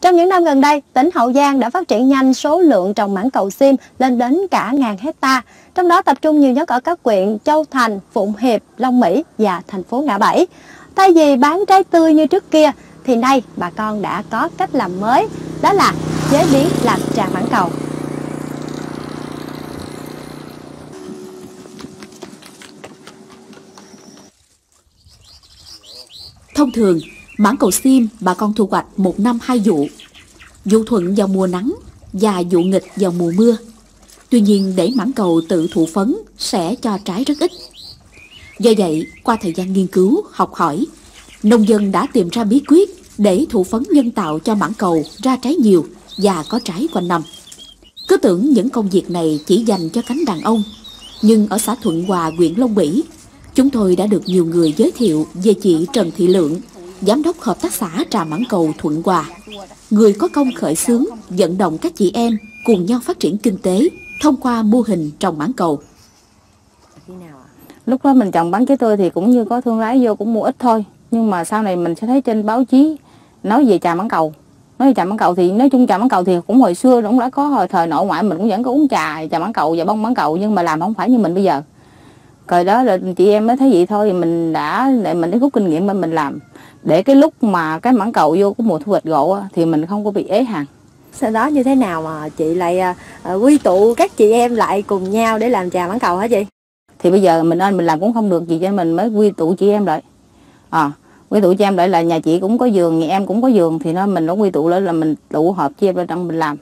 Trong những năm gần đây, tỉnh Hậu Giang đã phát triển nhanh số lượng trồng mãng cầu sim lên đến cả ngàn hecta, trong đó tập trung nhiều nhất ở các huyện Châu Thành, Phụng Hiệp, Long Mỹ và thành phố Ngã Bảy. Thay vì bán trái tươi như trước kia, thì nay bà con đã có cách làm mới, đó là chế biến làm trà mãng cầu. Thông thường, mãng cầu sim bà con thu hoạch một năm hai vụ. Vụ thuận vào mùa nắng và vụ nghịch vào mùa mưa. Tuy nhiên để mãn cầu tự thụ phấn sẽ cho trái rất ít. Do vậy, qua thời gian nghiên cứu, học hỏi, nông dân đã tìm ra bí quyết để thụ phấn nhân tạo cho mãn cầu ra trái nhiều và có trái quanh năm. Cứ tưởng những công việc này chỉ dành cho cánh đàn ông, nhưng ở xã Thuận Hòa, huyện Long Mỹ, chúng tôi đã được nhiều người giới thiệu về chị Trần Thị Lượng, Giám đốc Hợp tác xã Trà Mãn Cầu Thuận Hòa, người có công khởi xướng vận động các chị em cùng nhau phát triển kinh tế thông qua mô hình trồng mãn cầu. Lúc đó mình trồng bán trái tươi thì cũng như có thương lái vô cũng mua ít thôi. Nhưng mà sau này mình sẽ thấy trên báo chí nói về trà mãn cầu. Nói về trà mãn cầu thì nói chung trà mãn cầu thì cũng hồi xưa cũng đã có hồi thời nội ngoại mình cũng vẫn có uống trà trà mãn cầu và bông mãn cầu nhưng mà làm không phải như mình bây giờ. Rồi đó là chị em mới thấy vậy thôi thì mình đã để mình đi rút kinh nghiệm mà mình làm để cái lúc mà cái mãng cầu vô cái mùa thu hoạch gỗ thì mình không có bị ế hàng sau đó như thế nào mà chị lại uh, quy tụ các chị em lại cùng nhau để làm trà mãng cầu hả chị? Thì bây giờ mình nên mình làm cũng không được gì cho nên mình mới quy tụ chị em lại. À, quy tụ chị em lại là nhà chị cũng có giường nhà em cũng có giường thì nó mình nó quy tụ lại là mình tụ họp chị em lại trong mình làm.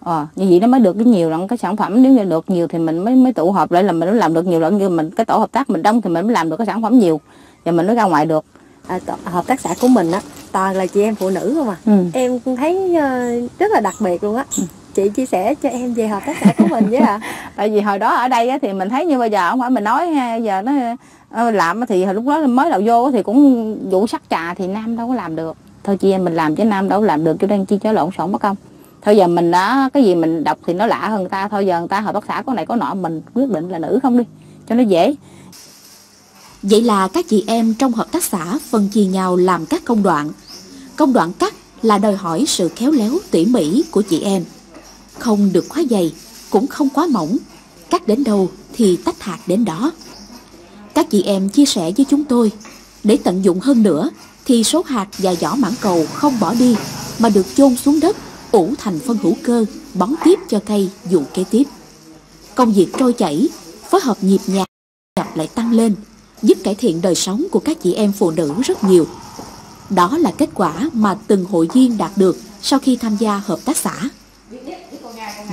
À, như vậy nó mới được cái nhiều lần cái sản phẩm nếu như được nhiều thì mình mới mới tụ họp lại là mình mới làm được nhiều lần như mình cái tổ hợp tác mình đông thì mình mới làm được cái sản phẩm nhiều và mình mới ra ngoài được à, hợp tác xã của mình á toàn là chị em phụ nữ không à. Ừ. em thấy uh, rất là đặc biệt luôn á. Ừ. chị chia sẻ cho em về hợp tác xã của mình với ạ. Tại vì hồi đó ở đây thì mình thấy như bây giờ không phải mình nói giờ nó ờ, làm thì lúc đó mới đầu vô thì cũng vụ sắc trà thì nam đâu có làm được. Thôi chị em mình làm chứ nam đâu có làm được cho đang chi cho lộn xộn mất công. Thôi giờ mình đã cái gì mình đọc thì nó lạ hơn người ta thôi giờ người ta hợp tác xã có này có nọ mình quyết định là nữ không đi cho nó dễ Vậy là các chị em trong hợp tác xã phân chia nhau làm các công đoạn. Công đoạn cắt là đòi hỏi sự khéo léo tỉ mỉ của chị em. Không được quá dày, cũng không quá mỏng. Cắt đến đâu thì tách hạt đến đó. Các chị em chia sẻ với chúng tôi, để tận dụng hơn nữa thì số hạt và vỏ mãng cầu không bỏ đi mà được chôn xuống đất, ủ thành phân hữu cơ, bón tiếp cho cây vụ kế tiếp. Công việc trôi chảy, phối hợp nhịp nhàng nhập lại tăng lên giúp cải thiện đời sống của các chị em phụ nữ rất nhiều. Đó là kết quả mà từng hội viên đạt được sau khi tham gia hợp tác xã.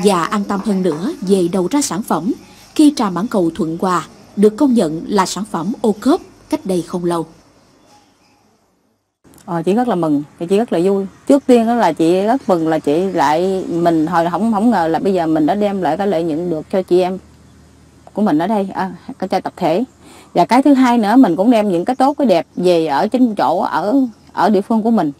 Và an tâm hơn nữa về đầu ra sản phẩm khi trà mãn cầu Thuận Hòa được công nhận là sản phẩm ô cốp cách đây không lâu. Ờ, chị rất là mừng, chị rất là vui. Trước tiên đó là chị rất mừng là chị lại mình hồi không không ngờ là bây giờ mình đã đem lại cái lợi nhuận được cho chị em của mình ở đây, à, chai tập thể và cái thứ hai nữa, mình cũng đem những cái tốt, cái đẹp về ở trên chỗ, ở ở địa phương của mình.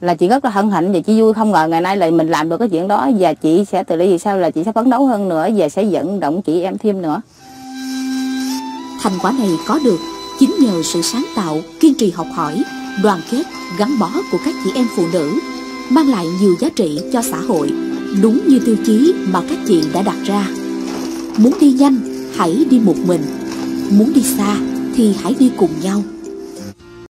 Là chị rất là hân hạnh và chị vui không ngờ ngày nay là mình làm được cái chuyện đó và chị sẽ từ đây về sau là chị sẽ phấn đấu hơn nữa và sẽ dẫn động chị em thêm nữa. Thành quả này có được chính nhờ sự sáng tạo, kiên trì học hỏi, đoàn kết, gắn bó của các chị em phụ nữ, mang lại nhiều giá trị cho xã hội, đúng như tiêu chí mà các chị đã đặt ra. Muốn đi nhanh, hãy đi một mình. Muốn đi xa thì hãy đi cùng nhau.